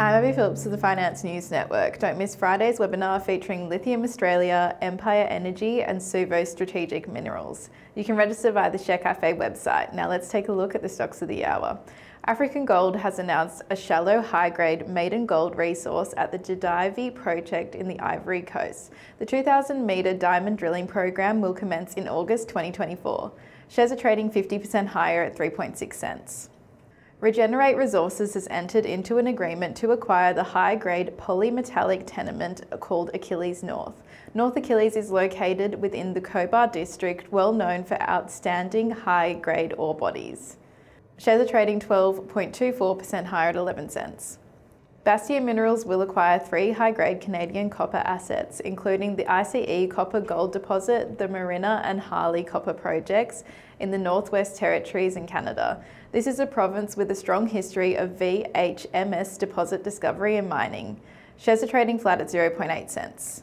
I'm Abby Phillips of the Finance News Network. Don't miss Friday's webinar featuring Lithium Australia, Empire Energy and Suvo Strategic Minerals. You can register via the Share Cafe website. Now let's take a look at the stocks of the hour. African Gold has announced a shallow high-grade maiden gold resource at the Didievi project in the Ivory Coast. The 2,000 metre diamond drilling program will commence in August 2024. Shares are trading 50% higher at 3.6 cents. Regener8 Resources has entered into an agreement to acquire the high-grade polymetallic tenement called Achilles North. North Achilles is located within the Cobar district, well known for outstanding high-grade ore bodies. Shares are trading 12.24% higher at 11 cents. Bastion Minerals will acquire three high-grade Canadian copper assets, including the ICE copper gold deposit, the Marina and Harley copper projects in the Northwest Territories in Canada. This is a province with a strong history of VHMS deposit discovery and mining. Shares are trading flat at 0.8 cents.